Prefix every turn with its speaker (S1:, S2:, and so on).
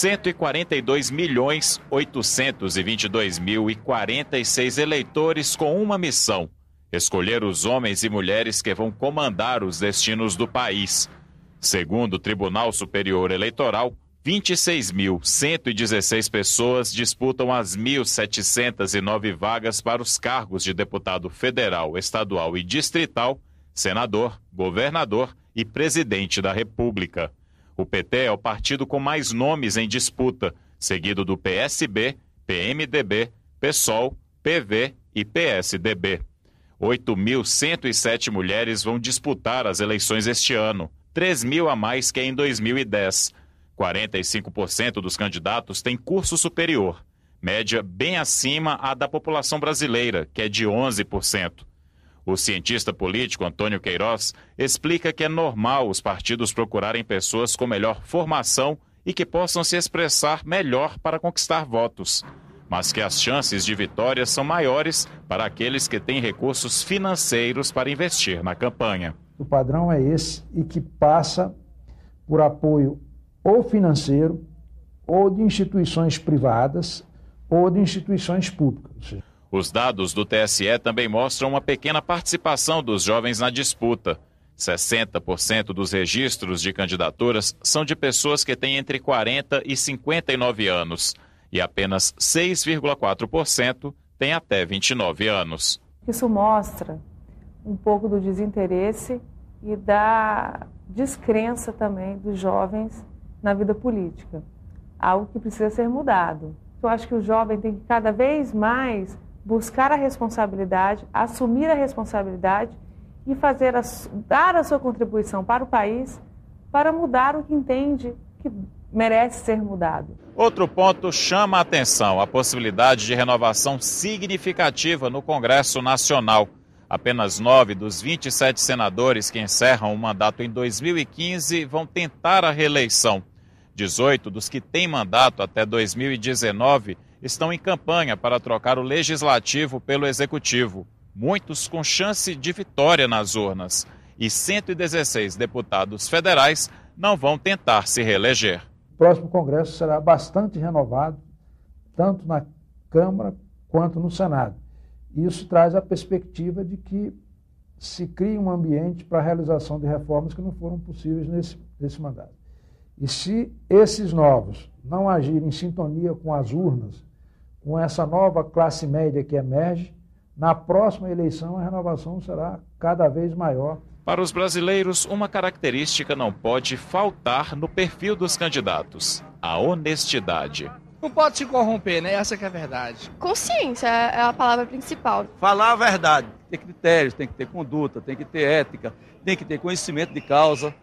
S1: 142 milhões 822 mil e 46 eleitores com uma missão: escolher os homens e mulheres que vão comandar os destinos do país. Segundo o Tribunal Superior Eleitoral, 26.116 pessoas disputam as 1.709 vagas para os cargos de deputado federal, estadual e distrital, senador, governador e presidente da República. O PT é o partido com mais nomes em disputa, seguido do PSB, PMDB, PSOL, PV e PSDB. 8.107 mulheres vão disputar as eleições este ano, 3 mil a mais que em 2010. 45% dos candidatos têm curso superior, média bem acima a da população brasileira, que é de 11%. O cientista político Antônio Queiroz explica que é normal os partidos procurarem pessoas com melhor formação e que possam se expressar melhor para conquistar votos, mas que as chances de vitória são maiores para aqueles que têm recursos financeiros para investir na campanha.
S2: O padrão é esse e que passa por apoio ou financeiro, ou de instituições privadas, ou de instituições públicas.
S1: Os dados do TSE também mostram uma pequena participação dos jovens na disputa. 60% dos registros de candidaturas são de pessoas que têm entre 40 e 59 anos, e apenas 6,4% têm até 29 anos.
S3: Isso mostra um pouco do desinteresse e da descrença também dos jovens na vida política. Algo que precisa ser mudado. Eu acho que o jovem tem que cada vez mais buscar a responsabilidade, assumir a responsabilidade e fazer a, dar a sua contribuição para o país para mudar o que entende que merece ser mudado.
S1: Outro ponto chama a atenção: a possibilidade de renovação significativa no Congresso Nacional. Apenas nove dos 27 senadores que encerram o mandato em 2015 vão tentar a reeleição. 18 dos que têm mandato até 2019 estão em campanha para trocar o legislativo pelo executivo, muitos com chance de vitória nas urnas, e 116 deputados federais não vão tentar se reeleger.
S2: O próximo Congresso será bastante renovado, tanto na Câmara quanto no Senado. Isso traz a perspectiva de que se crie um ambiente para a realização de reformas que não foram possíveis nesse, nesse mandato. E se esses novos não agirem em sintonia com as urnas, com essa nova classe média que emerge, na próxima eleição a renovação será cada vez maior.
S1: Para os brasileiros, uma característica não pode faltar no perfil dos candidatos: a honestidade.
S4: Não pode se corromper, né? Essa é a verdade.
S5: Consciência é a palavra principal.
S6: Falar a verdade. Tem que ter critérios, tem que ter conduta, tem que ter ética, tem que ter conhecimento de causa.